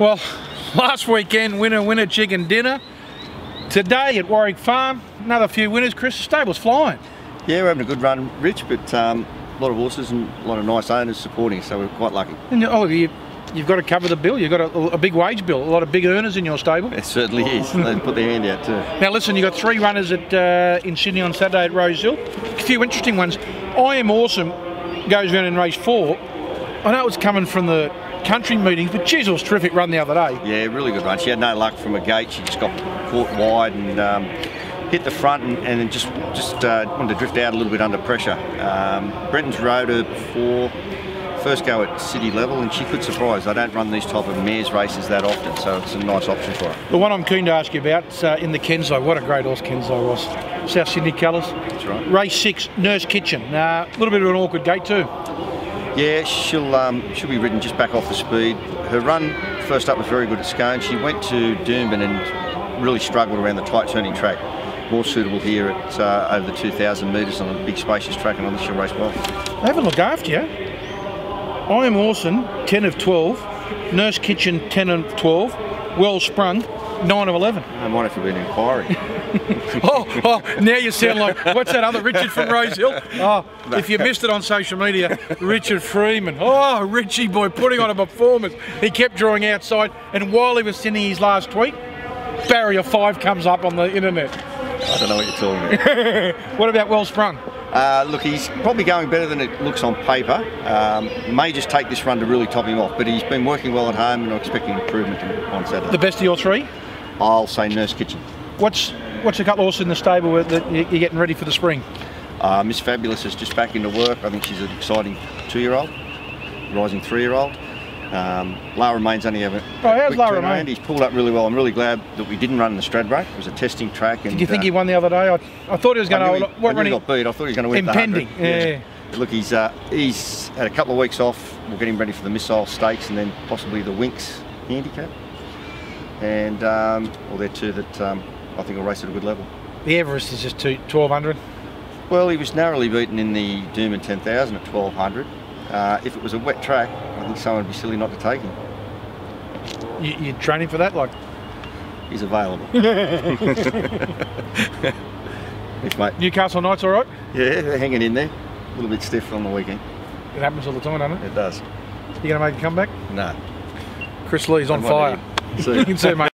Well, last weekend, winner, winner, chicken dinner. Today at Warwick Farm, another few winners. Kris, the stable's flying. Yeah, we're having a good run, Rich, but um, a lot of horses and a lot of nice owners supporting, so we're quite lucky. And oh, you, you've got to cover the bill. You've got a, a big wage bill. A lot of big earners in your stable. It certainly is. they put their hand out too. Now, listen, you've got three runners at uh, in Sydney on Saturday at Rosehill. A few interesting ones. I Am Awesome goes around in race four. I know it's coming from the country meetings, but geez, it was a terrific run the other day. Yeah, really good run. She had no luck from a gate. She just got caught wide and um, hit the front and, and just just uh, wanted to drift out a little bit under pressure. Um, Brenton's rode her before, first go at city level, and she could surprise. I don't run these type of mares races that often, so it's a nice option for her. The one I'm keen to ask you about is uh, in the Kenzo. What a great horse Kenzo was. South Sydney colours. That's right. Race six, Nurse Kitchen. Uh, a little bit of an awkward gate too. Yeah, she'll um, she'll be ridden just back off the speed. Her run first up was very good at Scone. She went to Doomben and really struggled around the tight turning track. More suitable here at uh, over the 2,000 metres on a big spacious track, and I think she'll race well. Have a look after you. I Am Awesome, 10 of 12. Nurse Kitchen, 10 of 12. Well Sprung, 9 of 11. I might have to be an inquiry. oh, oh, now you sound like, what's that other Richard from Rosehill? Oh, if you missed it on social media, Richard Freedman. Oh, Richie boy, putting on a performance. He kept drawing outside, and while he was sending his last tweet, barrier 5 comes up on the internet. I don't know what you're talking about. what about Well Sprung? Uh, look, he's probably going better than it looks on paper. Um, may just take this run to really top him off, but he's been working well at home and I'm expecting improvement on Saturday. The best of your three? I'll say Nurse Kitchen. What's what's a couple horses in the stable that you're getting ready for the spring? Uh, Miss Fabulous is just back into work. I think she's an exciting two-year-old, rising three-year-old. Um, Le Romain's only ever. Oh, how's Le Romain? He's pulled up really well. I'm really glad that we didn't run in the Stradbroke. It was a testing track. And, Did you think uh, he won the other day? I, I thought he was going to. What he got beat. I thought he was going to win impending. the 100. Yeah. yeah. Look, he's uh, he's had a couple of weeks off. We'll get him ready for the Missile Stakes and then possibly the Winx handicap. And um, well, they're two that um, I think will race at a good level. The Everest is just two, 1200. Well, he was narrowly beaten in the Doomben 10,000 at 1200. Uh, if it was a wet track, I think someone would be silly not to take him. You, you training for that? Like he's available. Thanks, mate. Newcastle Knights, all right? Yeah, they're hanging in there. A little bit stiff on the weekend. It happens all the time, doesn't it? It does. You going to make a comeback? No. Kris Lee's on fire. See. you can see, mate.